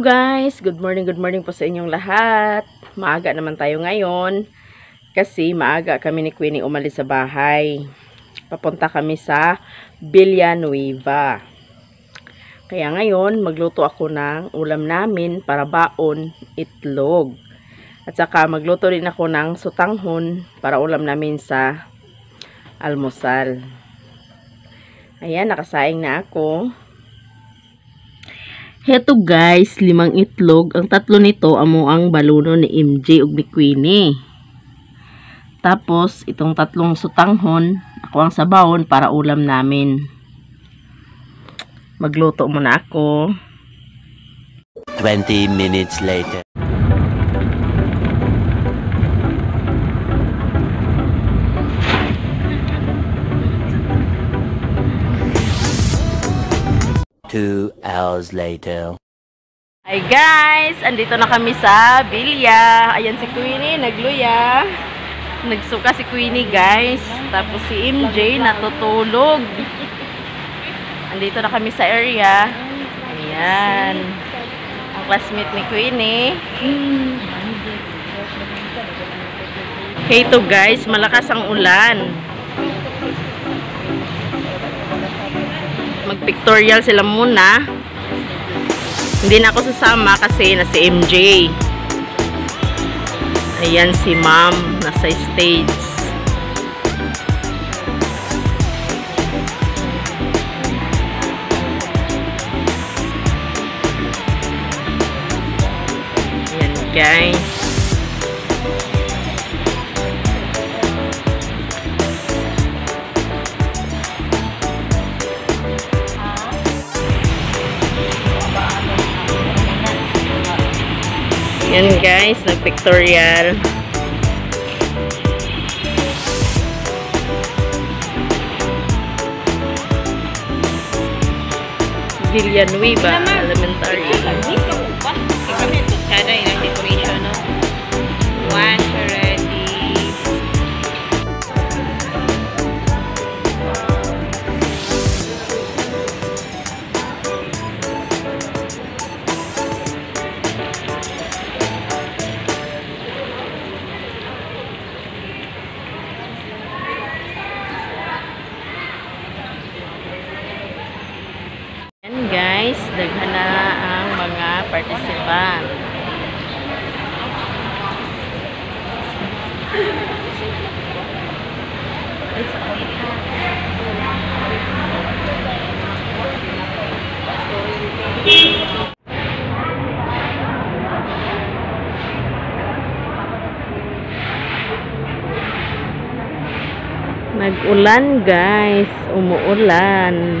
Guys! Good morning, good morning po sa inyong lahat. Maaga naman tayo ngayon kasi maaga kami ni Queenie umalis sa bahay. Papunta kami sa Villanueva. Kaya ngayon, magluto ako ng ulam namin para baon itlog. At saka magluto rin ako ng sutanghon para ulam namin sa almusal. Ayan, nakasaing na ako. Heto guys, limang itlog. Ang tatlo nito amo ang baluno ni MJ ug ni Queenie. Tapos, itong tatlong sutanghon, ako ang sabawon para ulam namin. Magluto muna ako. 20 minutes later. Two hours later. Hi guys! Andito na kami sa Bilya. Ayan si Queenie, nagluya. Nagsuka si Queenie guys. Tapos si MJ natutulog. Andito na kami sa area. Ayan. Ang classmate ni Queenie. Okay to guys, malakas ang ulan. Mag-pictorial sila muna. Hindi na ako sasama kasi na si MJ. Ayan si ma'am, nasa stage. Ayan guys. Yan guys, nag-pictorial. Villanueva Elementary. Nag-ulan guys, umuulan.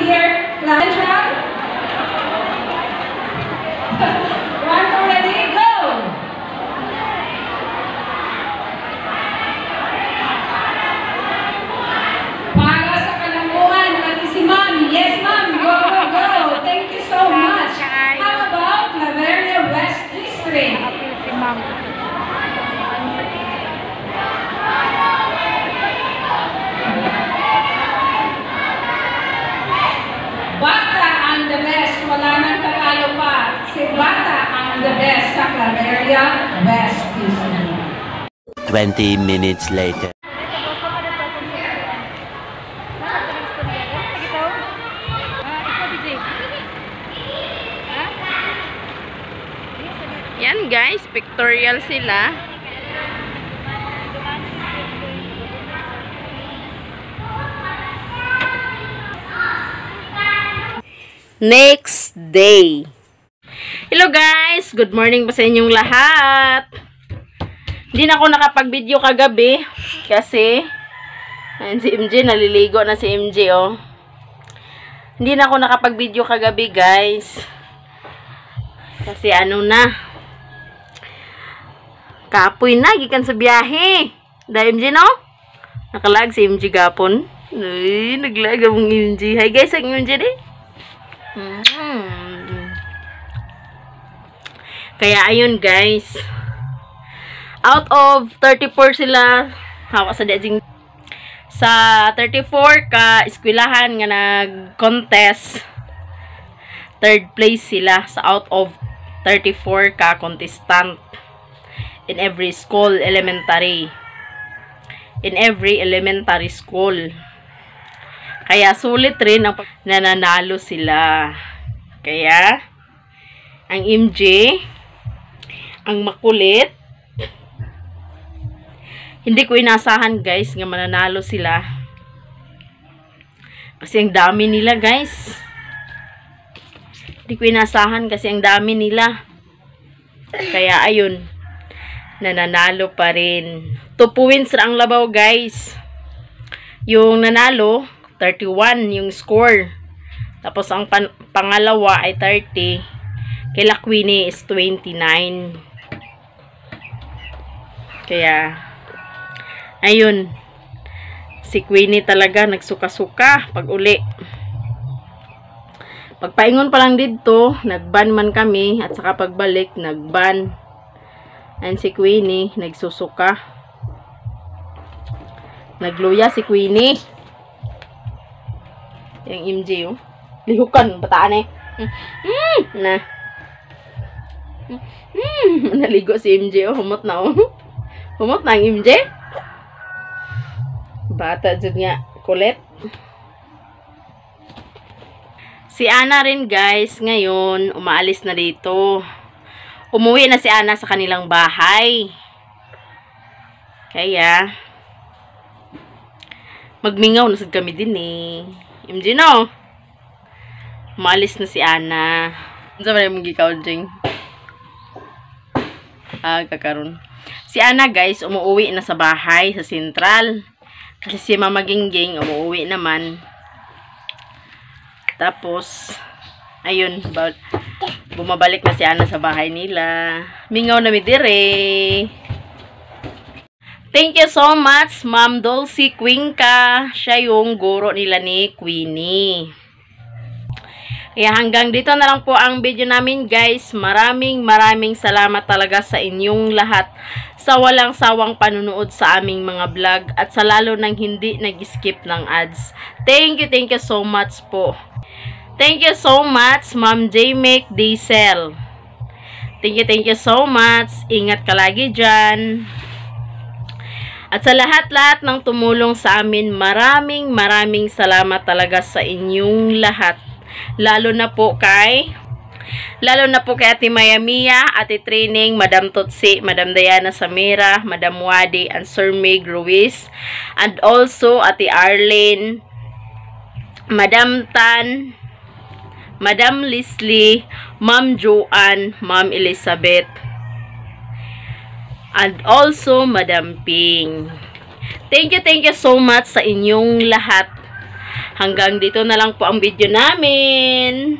here, lunch round. 20 minutes later. Yan guys, pictorial sila. Next day. Hello guys, good morning pa sa inyong lahat. Hindi na ako nakapag-video kagabi kasi ayan si MJ, naliligo na si MJ oh. Hindi na ako nakapag-video kagabi guys. Kasi ano na. Kapoy na, gikan sa biyahe. Da MJ no? Nakalag si MJ gapon. Ay, naglag ang MJ. Hi guys, ang MJ di. Mm. Kaya ayun guys. Out of 34 sila hawa sa dejing sa 34 ka eskwelahan nga nag-contest third place sila sa out of 34 ka contestant in every school elementary. In every elementary school. Kaya sulit rin ang nananalo sila. Kaya ang MJ ang makulit hindi ko inasahan guys nga mananalo sila kasi ang dami nila guys hindi ko inasahan kasi ang dami nila. Kaya ayun, nananalo pa rin. 2 points ang labaw guys. Yung nanalo, 31 yung score. Tapos ang pan- pangalawa ay 30. Kay Queenie is 29. Kaya, ayun. Si Queenie talaga nagsuka-suka pag uli. Pagpaingon pa lang dito, nagban man kami at saka pagbalik, nagban. And si Queenie, nagsusuka. Nagluya si Queenie. Yung MJ, oh. Lihukan, bataan eh. Mm, na. Mm, naligo si MJ, oh. Humot na, oh. Humot na ang MJ. Bata dyan nga, kulit. Si Ana rin guys, ngayon, umaalis na dito. Umuwi na si Ana sa kanilang bahay. Kaya, magmingaw na sad kami din eh. MJ no? Umaalis na si Ana. Ano ba yung gikaw, Jing? Ah, kakaroon. Si Ana guys, umuwi na sa bahay, sa sentral. Kasi si Mama Gingging, umuwi naman. Tapos, ayun, ba- bumabalik na si Ana sa bahay nila. Mingaw na mi dire. Thank you so much, Ma'am Dulcie Cuenca. Siya yung guro nila ni Queenie. Kaya hanggang dito na lang po ang video namin guys. Maraming maraming salamat talaga sa inyong lahat sa walang sawang panunood sa aming mga vlog at sa lalo nang hindi nag-skip ng ads. Thank you, thank you so much po. Thank you so much, Ma'am J. Make Diesel. Thank you, thank you so much. Ingat ka lagi dyan. At sa lahat-lahat ng tumulong sa amin, maraming maraming salamat talaga sa inyong lahat. Lalo na po kay Lalo na po kay Ate Maya Ate Training, Madam Tutsi, Madam Diana Samira, Madam Wadi, and Sir Meg Ruiz. And also Ate Arlene, Madam Tan, Madam Leslie, Ma'am Joanne, Ma'am Elizabeth, and also Madam Ping. Thank you, thank you so much sa inyong lahat. Hanggang dito na lang po ang video namin.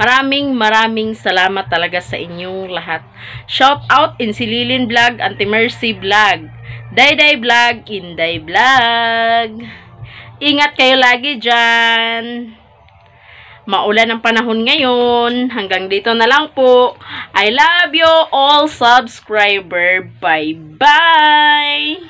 Maraming maraming salamat talaga sa inyong lahat. Shout out in Sililin Vlog, Auntie Mercy Vlog, Dayday Vlog, Inday Vlog. Ingat kayo lagi dyan. Maulan ang panahon ngayon. Hanggang dito na lang po. I love you all subscriber. Bye-bye!